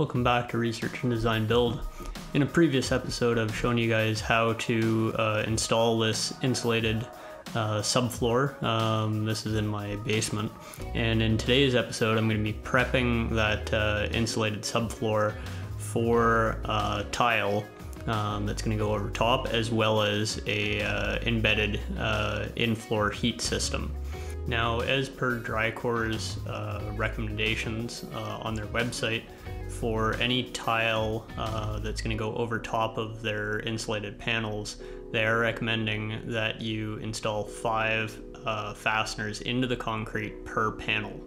Welcome back to Research and Design Build. In a previous episode, I've shown you guys how to uh, install this insulated uh, subfloor. Um, this is in my basement. And in today's episode, I'm going to be prepping that uh, insulated subfloor for uh, tile um, that's going to go over top, as well as a uh, embedded uh, in-floor heat system. Now, as per Dricore's recommendations on their website, for any tile uh, that's going to go over top of their insulated panels, they are recommending that you install five uh, fasteners into the concrete per panel.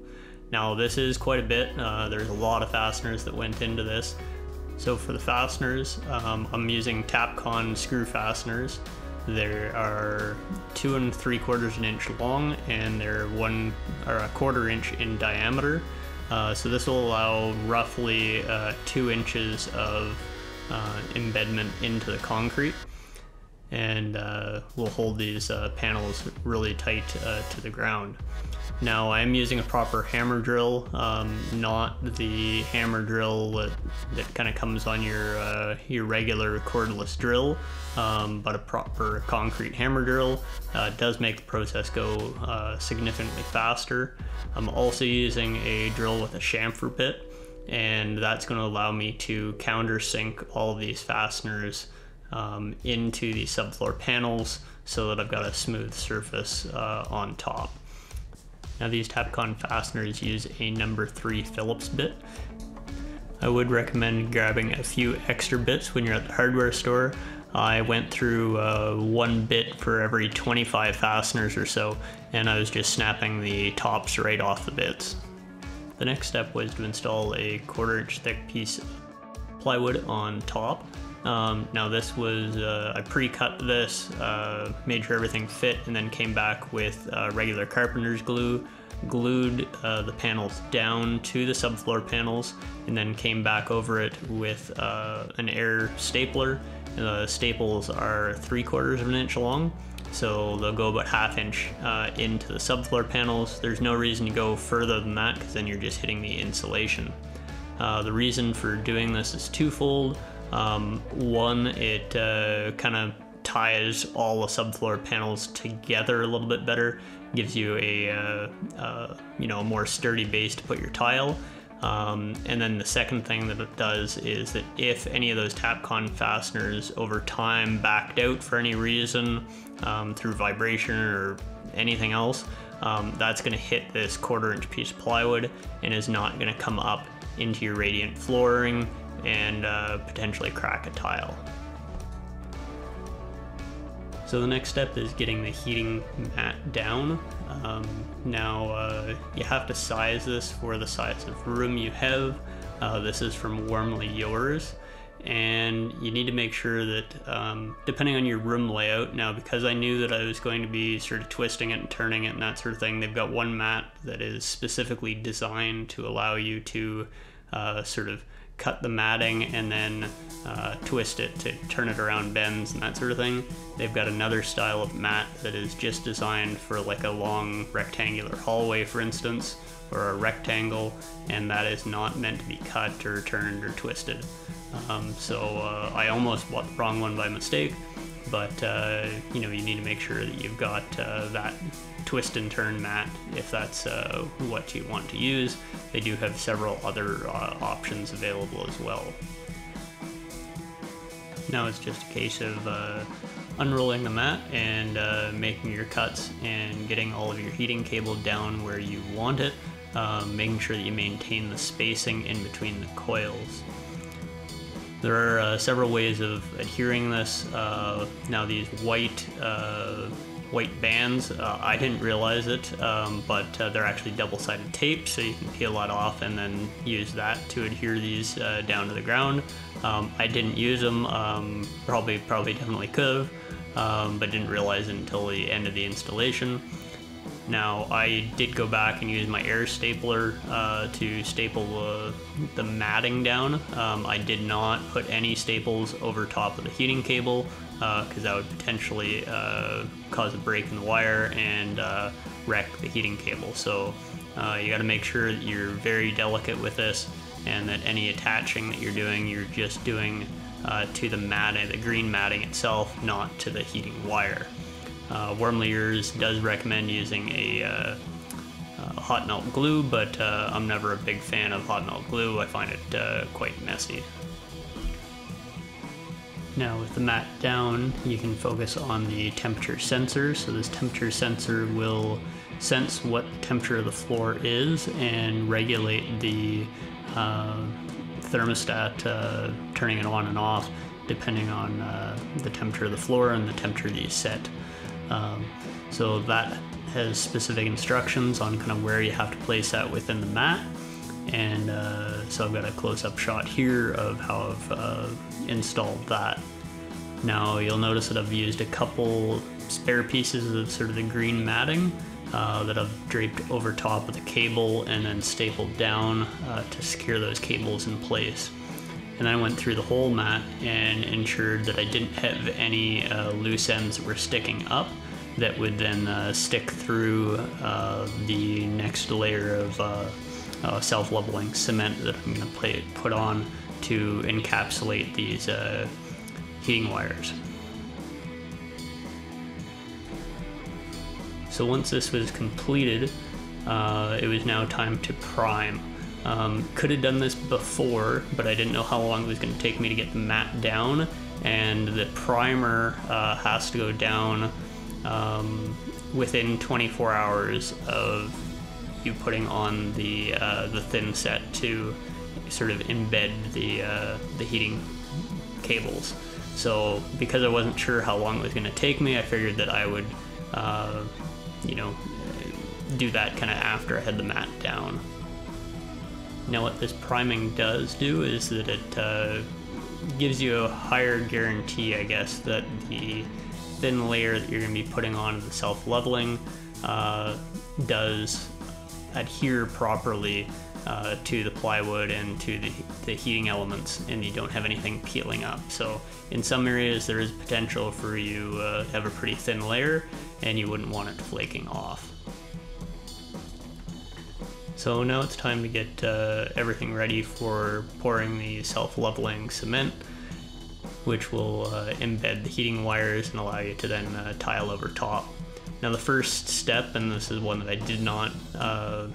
Now, this is quite a bit. Uh, there's a lot of fasteners that went into this. So for the fasteners, um, I'm using Tapcon screw fasteners. There are two and three quarters an inch long, and they're one or a quarter inch in diameter. Uh, so this will allow roughly uh, two inches of uh, embedment into the concrete, and uh, will hold these uh, panels really tight uh, to the ground. Now I'm using a proper hammer drill, um, not the hammer drill that, that kind of comes on your uh, your regular cordless drill, um, but a proper concrete hammer drill uh, does make the process go uh, significantly faster. I'm also using a drill with a chamfer bit, and that's going to allow me to countersink all of these fasteners um, into the subfloor panels so that I've got a smooth surface uh, on top. Now these Tapcon fasteners use a number 3 Phillips bit. I would recommend grabbing a few extra bits when you're at the hardware store. I went through uh, one bit for every 25 fasteners or so, and I was just snapping the tops right off the bits. The next step was to install a quarter inch thick piece of plywood on top. Um, now this was, uh, I pre-cut this, uh, made sure everything fit, and then came back with uh, regular carpenter's glue, glued uh, the panels down to the subfloor panels, and then came back over it with uh, an air stapler. The staples are three quarters of an inch long, so they'll go about half inch uh, into the subfloor panels. There's no reason to go further than that, because then you're just hitting the insulation. the reason for doing this is twofold. Um, one, it uh, kind of ties all the subfloor panels together a little bit better, gives you a uh, uh, you know a more sturdy base to put your tile. Um, and then the second thing that it does is that if any of those Tapcon fasteners over time backed out for any reason um, through vibration or anything else, um, that's going to hit this quarter inch piece of plywood and is not going to come up into your radiant flooring and uh, potentially crack a tile. So the next step is getting the heating mat down. Um, now uh, you have to size this for the size of room you have. Uh, this is from Warmly Yours. And you need to make sure that, um, depending on your room layout, now because I knew that I was going to be sort of twisting it and turning it and that sort of thing, they've got one mat that is specifically designed to allow you to uh, sort of cut the matting and then uh, twist it to turn it around bends and that sort of thing. They've got another style of mat that is just designed for like a long rectangular hallway, for instance, or a rectangle, and that is not meant to be cut or turned or twisted. Um, so uh, I almost bought the wrong one by mistake, but uh, you know you need to make sure that you've got uh, that twist and turn mat if that's uh, what you want to use. They do have several other uh, options available as well. Now it's just a case of uh, unrolling the mat and uh, making your cuts and getting all of your heating cable down where you want it, um, making sure that you maintain the spacing in between the coils. There are uh, several ways of adhering this. Uh, now these white white bands. Uh, I didn't realize it, um, but uh, they're actually double-sided tape, so you can peel that off and then use that to adhere these uh, down to the ground. Um, I didn't use them, um, probably, probably definitely could have, um, but didn't realize it until the end of the installation. Now, I did go back and use my air stapler uh, to staple the, the matting down. Um, I did not put any staples over top of the heating cable because uh, that would potentially uh, cause a break in the wire and uh, wreck the heating cable. So uh, you got to make sure that you're very delicate with this and that any attaching that you're doing, you're just doing uh, to the matting, the green matting itself, not to the heating wire. Uh, Warmly Yours does recommend using a, uh, uh, hot melt glue, but uh, I'm never a big fan of hot melt glue. I find it uh, quite messy. Now with the mat down, you can focus on the temperature sensor. So this temperature sensor will sense what the temperature of the floor is and regulate the uh, thermostat, turning it on and off depending on the temperature of the floor and the temperature that you set. Um, so that has specific instructions on kind of where you have to place that within the mat. And uh, so I've got a close-up shot here of how I've uh, installed that. Now you'll notice that I've used a couple spare pieces of sort of the green matting uh, that I've draped over top of the cable and then stapled down uh, to secure those cables in place. And then I went through the whole mat and ensured that I didn't have any uh, loose ends that were sticking up that would then uh, stick through uh, the next layer of uh, self-leveling cement that I'm going to put on to encapsulate these heating wires. So once this was completed, uh, it was now time to prime. Um, could have done this before, but I didn't know how long it was going to take me to get the mat down, and the primer uh, has to go down um, within 24 hours of you putting on the uh, the thin set to sort of embed the uh, the heating cables. So because I wasn't sure how long it was going to take me, I figured that I would uh, you know, do that kind of after I had the mat down. Now what this priming does do is that it uh, gives you a higher guarantee, I guess, that the thin layer that you're going to be putting on the self-leveling uh, does adhere properly uh, to the plywood and to the, the heating elements and you don't have anything peeling up. So in some areas there is potential for you uh, to have a pretty thin layer and you wouldn't want it flaking off. So now it's time to get uh, everything ready for pouring the self-leveling cement which will uh, embed the heating wires and allow you to then uh, tile over top. Now the first step, and this is one that I did not uh,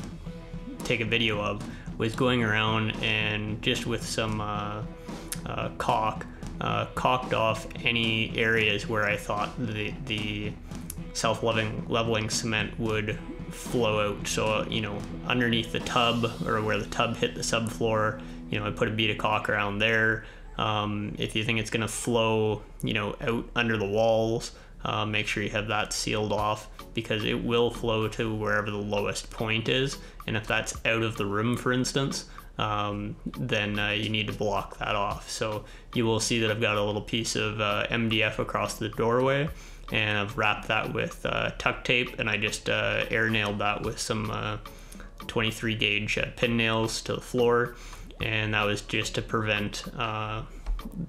take a video of was going around and just with some uh, uh, caulk, caulked off any areas where I thought the, the self-leveling leveling cement would flow out. So, you know, underneath the tub or where the tub hit the subfloor, you know, I put a bead of caulk around there. Um, if you think it's going to flow, you know, out under the walls, uh, make sure you have that sealed off because it will flow to wherever the lowest point is. And if that's out of the room, for instance, um, then uh, you need to block that off. So you will see that I've got a little piece of uh, MDF across the doorway and I've wrapped that with uh, tuck tape and I just uh, air nailed that with some uh, 23 gauge pin nails to the floor. And that was just to prevent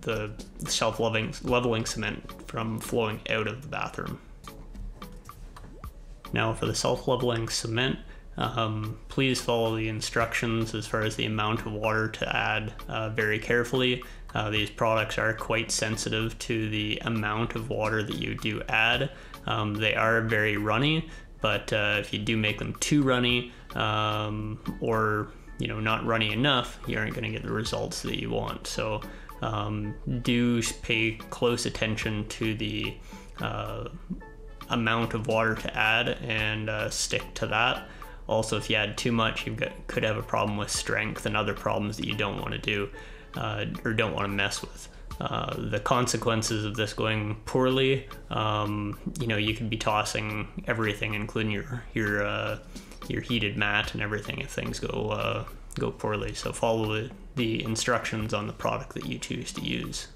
the self-leveling leveling cement from flowing out of the bathroom. Now for the self-leveling cement, um, please follow the instructions as far as the amount of water to add uh, very carefully. Uh, these products are quite sensitive to the amount of water that you do add. Um, they are very runny, but uh, if you do make them too runny um, or you know not runny enough, you aren't going to get the results that you want. So um, do pay close attention to the uh, amount of water to add and uh, stick to that. Also, if you add too much, you could have a problem with strength and other problems that you don't want to do uh, or don't want to mess with. Uh, the consequences of this going poorly, um, you know, you could be tossing everything, including your your uh, your heated mat and everything, if things go uh, go poorly. So follow the, instructions on the product that you choose to use.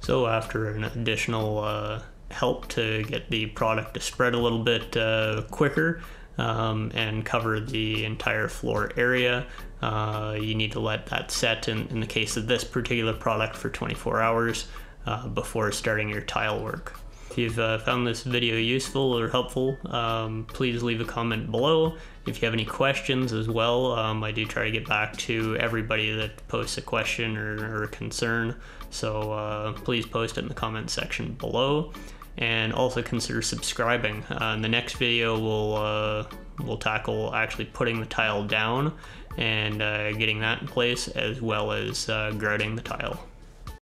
So after an additional uh, help to get the product to spread a little bit uh, quicker um, and cover the entire floor area, uh, you need to let that set in, in the case of this particular product for 24 hours uh, before starting your tile work. If you've uh, found this video useful or helpful, um, please leave a comment below. If you have any questions as well, um, I do try to get back to everybody that posts a question or, or a concern. So uh, please post it in the comment section below. And also consider subscribing. Uh, in the next video, we'll uh, we'll tackle actually putting the tile down and uh, getting that in place, as well as uh, grouting the tile.